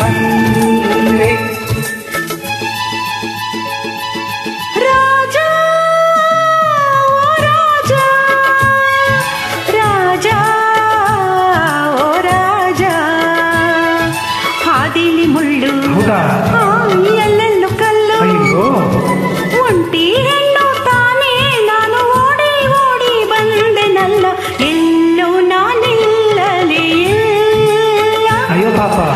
ಬಂದೆ ಎಲ್ಲೆಲ್ಲೂ ಕಲ್ಲು. ಒಂಟಿ ಹೆಣ್ಣು ತಾನೇ ನಾನು ಓಡಿ ಓಡಿ ಬಂದೆನಲ್ಲ ಎಲ್ಲೋ ನಾನಿಲ್ಲಲೇ. ಅಯ್ಯೋ ಪಾಪ.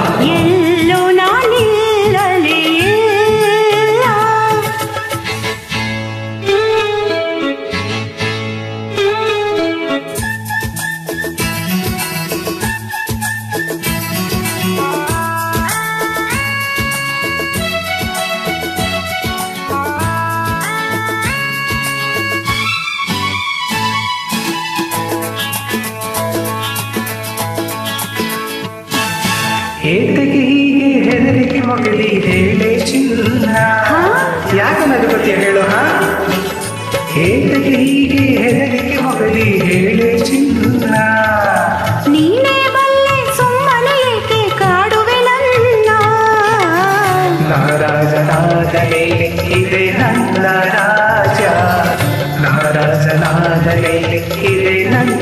ಏತಕ್ಕೆ ಹೀಗೆ ಹೆದರಿಕೆ ಮಗಲಿ ಹೇಳೆ ಚಿನ್ನ ಯಾಕೆ ನಗುತ್ತೀಯ ಹೇಳು ಹಾ ಏತಕ್ಕೆ ಹೀಗೆ ಹೆದರಿಕೆ ಮಗಲಿ ಹೇಳೆ ಚಿನ್ನ ನೀನೇ ಬಲ್ಲೆ ಸುಮ್ಮನೆ ಏಕೆ ಕಾಡುವೆ ನನ್ನ ನಾರಾಜನಾದ ಮೇಲೆ ಇದೆ ನನ್ನ ರಾಜ ನಾರಾಜನಾದ ಮೇಲೆ ಇದೆ ನನ್ನ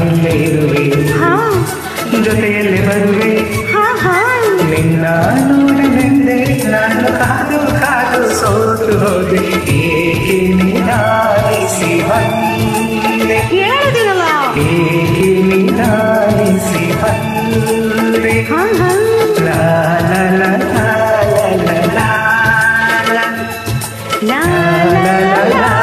ಇಲ್ಲಿ ಇರುವೆ ಜೊತೆಯಲ್ಲಿ ಬರುವೆ ನಿನ್ನ ನೋಡಲೆಂದೆ ನಾನು ಕಾದು ಕಾದು ಸೋತು ಹೋದೆ ಏಕೆ ನಿರಾಲಿಸಿ ಬಂದೆ ಏಕೆ ನಿರಾಲಿಸಿ ಬಂದೆ ಲಾಲ la la la